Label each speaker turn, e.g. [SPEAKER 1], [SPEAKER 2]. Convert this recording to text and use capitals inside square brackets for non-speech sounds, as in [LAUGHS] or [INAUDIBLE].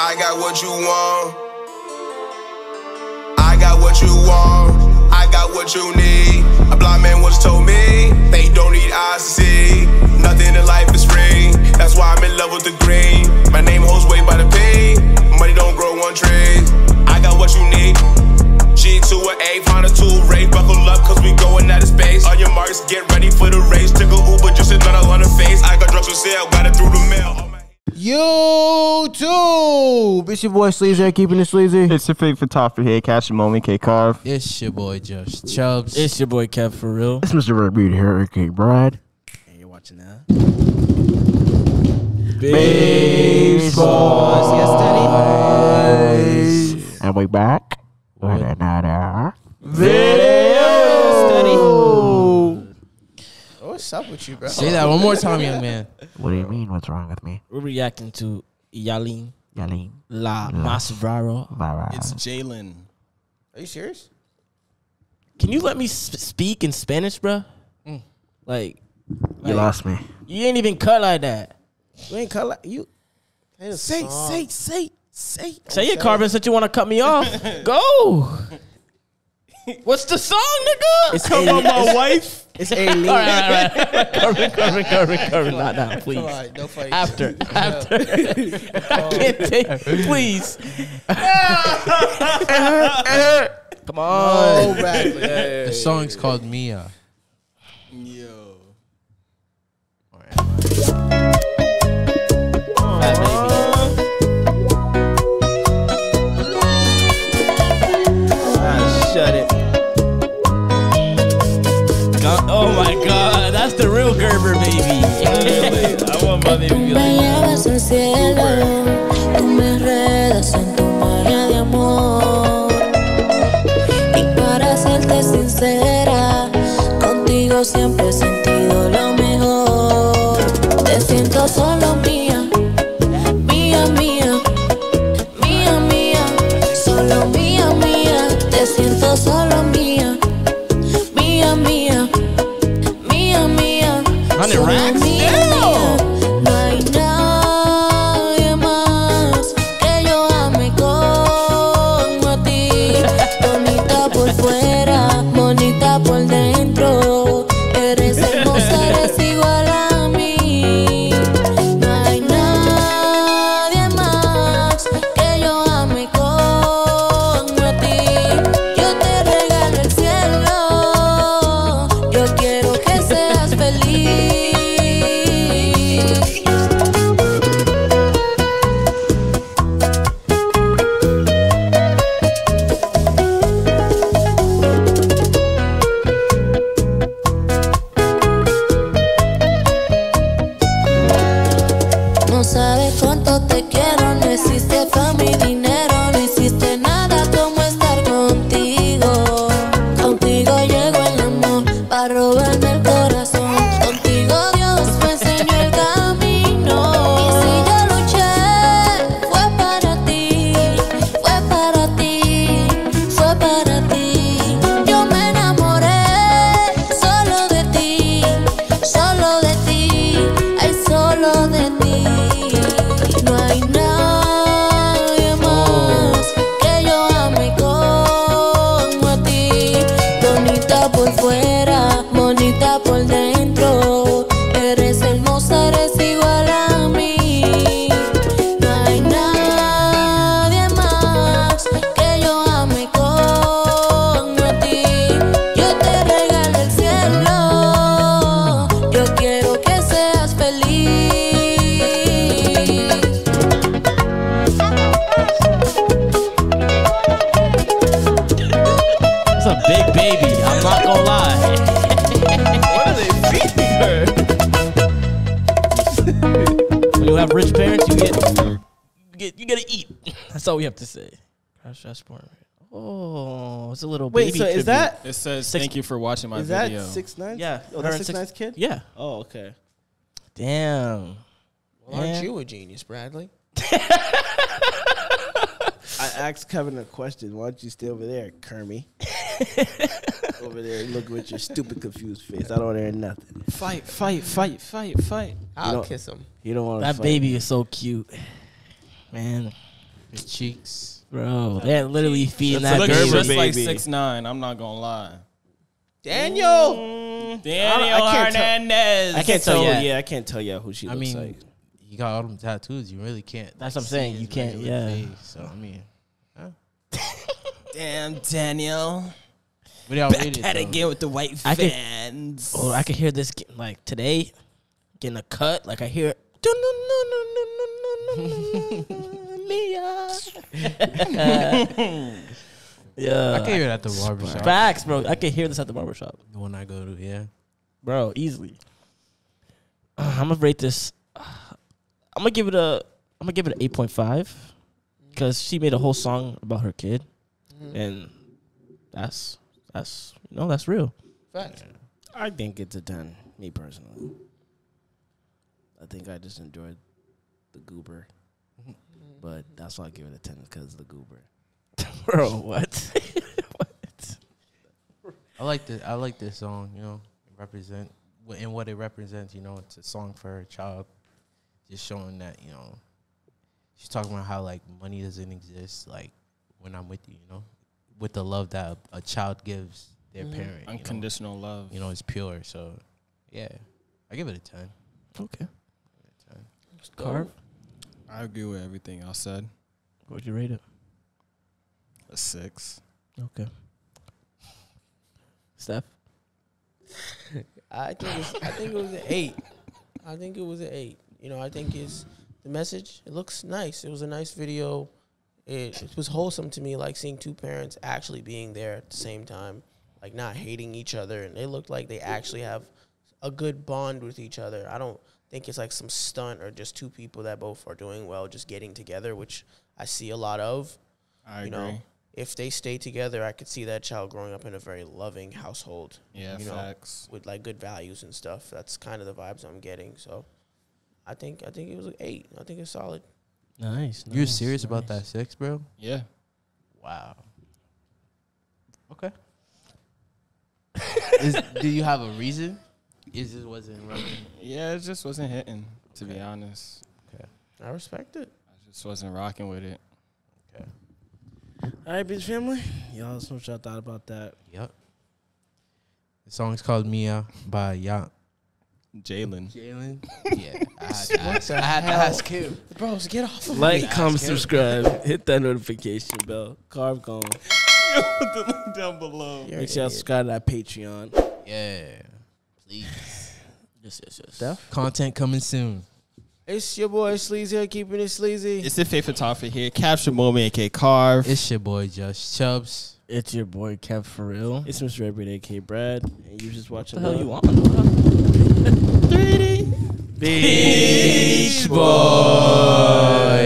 [SPEAKER 1] I got what you want. I got what you want. I got what you need. A blind man once told me they don't need eyes to see. Nothing in life is free. That's why I'm in love with the green.
[SPEAKER 2] YouTube. It's your boy Sleazy, keeping it sleazy.
[SPEAKER 3] It's your favorite photographer here, Cash Moment, K Karv.
[SPEAKER 4] It's your boy Josh Chubbz.
[SPEAKER 5] It's your boy Kev for real.
[SPEAKER 2] It's Mr. Rare Breed here, aka Brad.
[SPEAKER 5] And you're watching that.
[SPEAKER 2] And we back with another
[SPEAKER 6] What's up with you, bro?
[SPEAKER 4] Say that one more time, young man.
[SPEAKER 2] What do you mean? What's wrong with me?
[SPEAKER 5] We're reacting to Yailin
[SPEAKER 2] Yelling.
[SPEAKER 5] La Mas Varo.
[SPEAKER 2] Viral.
[SPEAKER 6] It's Jalen. Are you serious?
[SPEAKER 5] Can you let me sp- speak in Spanish, bro? Mm. Like,
[SPEAKER 2] you
[SPEAKER 5] like,
[SPEAKER 2] lost me.
[SPEAKER 5] you ain't even cut like that.
[SPEAKER 6] You ain't cut like you. Say, say, say, say.
[SPEAKER 5] Say it, Carbon, since you want to cut me off. [LAUGHS] Go. What's the song, nigga?
[SPEAKER 6] It's Come on, my wife. It's Aileen.
[SPEAKER 5] all right, all right, all right. Carbon, Carbon, Carbon, Carbon. Not now, please.
[SPEAKER 6] All right, no fight.
[SPEAKER 5] After, after. [LAUGHS] I can't oh. take. Please. [LAUGHS] [LAUGHS] Come on.
[SPEAKER 6] Oh, right.
[SPEAKER 4] The song's called Mia.
[SPEAKER 5] sé. Get you gotta eat. [LAUGHS] That's all we have to say. Crash Fast Porn. Oh, it's a little
[SPEAKER 6] Wait,
[SPEAKER 5] baby.
[SPEAKER 6] so is
[SPEAKER 5] tribute.
[SPEAKER 6] that
[SPEAKER 7] It says
[SPEAKER 5] Six-
[SPEAKER 7] thank you for watching my
[SPEAKER 6] is that
[SPEAKER 7] video.
[SPEAKER 6] six nine?
[SPEAKER 5] Yeah,
[SPEAKER 6] Oh,
[SPEAKER 5] her
[SPEAKER 6] that's
[SPEAKER 5] and
[SPEAKER 6] six
[SPEAKER 5] six-
[SPEAKER 6] nine's kid.
[SPEAKER 5] Yeah.
[SPEAKER 6] Oh, okay.
[SPEAKER 5] Damn.
[SPEAKER 6] Well, aren't
[SPEAKER 5] Yeah.
[SPEAKER 6] you a genius, Bradley? [LAUGHS] I asked Kevin a question. Why don't you stay over there, Kermie? [LAUGHS] over there, look with your stupid, confused face. I don't hear nothing.
[SPEAKER 7] Fight, fight, fight, fight, fight.
[SPEAKER 6] I'll
[SPEAKER 8] kiss him.
[SPEAKER 6] You don't want
[SPEAKER 5] That baby is so cute, man.
[SPEAKER 4] His cheeks.
[SPEAKER 9] Bro, they're literally feeding
[SPEAKER 3] That's
[SPEAKER 9] that
[SPEAKER 3] a
[SPEAKER 7] Looks
[SPEAKER 3] Gerber
[SPEAKER 7] just like six nine. I'm not gonna lie. Mm.
[SPEAKER 6] Daniel. Mm.
[SPEAKER 7] Daniel
[SPEAKER 6] I can't tell-
[SPEAKER 7] Hernandez.
[SPEAKER 6] I can't tell.
[SPEAKER 9] So, yeah.
[SPEAKER 6] Yeah, I can't tell you who she
[SPEAKER 4] I
[SPEAKER 6] looks
[SPEAKER 4] mean,
[SPEAKER 6] like.
[SPEAKER 4] he got all them tattoos. You really can't.
[SPEAKER 9] That's
[SPEAKER 4] like,
[SPEAKER 9] what I'm saying, you can't- yeah.
[SPEAKER 4] face. So I mean, [LAUGHS]
[SPEAKER 7] Damn, Daniel.
[SPEAKER 4] what y'all
[SPEAKER 7] Back
[SPEAKER 4] rated
[SPEAKER 7] at it
[SPEAKER 4] though?
[SPEAKER 7] again with the white
[SPEAKER 9] I could-
[SPEAKER 7] fans.
[SPEAKER 9] Oh, I could hear this like today, getting a cut. Like I hear. Mia. [LAUGHS] yeah,
[SPEAKER 4] I can hear it at the barbershop.
[SPEAKER 9] Facts, bro. I can hear this at the barbershop.
[SPEAKER 4] The one I go to, yeah.
[SPEAKER 9] bro, easily. Uh, I'm gonna rate this. I'm gonna give it a. I'm gonna give it an eight point five, because she made a whole song about her kid, and that's that's you know that's real.
[SPEAKER 6] Facts. I think it's a ten. Me personally. I think I just enjoyed the goober, but that's why I give it a ten because the goober. [LAUGHS]
[SPEAKER 9] Bro, [LAUGHS] what?
[SPEAKER 4] I like the I like this song. You know, represent and what it represents. You know, it's a song for a child, just showing that you know, she's talking about how like money doesn't exist. Like when I'm with you, you know, with the love that a, a child gives their mm-hmm. parent. you know.
[SPEAKER 7] Unconditional love.
[SPEAKER 4] You know, it's pure. So, yeah, I give it a ten.
[SPEAKER 9] okay.
[SPEAKER 4] A 10.
[SPEAKER 9] Karv.
[SPEAKER 7] I agree with everything I said.
[SPEAKER 9] What'd you rate it?
[SPEAKER 7] A six.
[SPEAKER 9] Okay. Steph. [LAUGHS]
[SPEAKER 8] I think it's, I think it was an eight. I think it was an eight. You know, I think it's the message. It looks nice. It was a nice video. It, it was wholesome to me, like seeing two parents actually being there at the same time, like not hating each other, and they looked like they actually have a good bond with each other. I don't think it's like some stunt or just two people that both are doing well, just getting together, which I see a lot of
[SPEAKER 7] I
[SPEAKER 8] you
[SPEAKER 7] agree.
[SPEAKER 8] know, if they stay together, I could see that child growing up in a very loving household
[SPEAKER 7] yeah,
[SPEAKER 8] you know,
[SPEAKER 7] facts.
[SPEAKER 8] with like good values and stuff. That's kind of the vibes I'm getting. So, I think I think it was an eight. I think it's solid.
[SPEAKER 9] Nice.
[SPEAKER 4] You're
[SPEAKER 9] nice,
[SPEAKER 4] serious about that six, bro?
[SPEAKER 7] Yeah.
[SPEAKER 4] Wow. Okay. Is, do you have a reason? Is it wasn't running? [CLEARS THROAT]
[SPEAKER 7] Yeah, it just wasn't hitting, to be honest.
[SPEAKER 8] I respect it.
[SPEAKER 7] I just wasn't rocking with it. Okay.
[SPEAKER 6] All right, bitch family. Y'all, let what y'all thought about that.
[SPEAKER 4] Yep. The song's called Mia by Ya
[SPEAKER 7] Jalen.
[SPEAKER 4] Jalen. [LAUGHS] Yeah, I had to ask, I had to ask him.
[SPEAKER 8] Bros, get off of
[SPEAKER 6] Like,
[SPEAKER 4] Ask
[SPEAKER 6] comment, subscribe, hit that notification bell. Karv gone. [LAUGHS]
[SPEAKER 7] Put the link down below.
[SPEAKER 6] Make sure y'all subscribe to that Patreon.
[SPEAKER 4] Yeah, please.
[SPEAKER 8] Yes, yes, yes.
[SPEAKER 6] Steph?
[SPEAKER 4] Content coming soon.
[SPEAKER 8] It's your boy Sleazy, keeping it sleazy.
[SPEAKER 7] It's the Faith photographer here. Capture Moment, aka Karv.
[SPEAKER 4] It's your boy Josh Chubbz.
[SPEAKER 9] It's your boy Kev for real.
[SPEAKER 6] It's Mr. Everyday K. Brad, and you just
[SPEAKER 9] What
[SPEAKER 6] watching
[SPEAKER 9] the hell
[SPEAKER 6] Love.
[SPEAKER 9] you on? bro?
[SPEAKER 6] Beach Boy.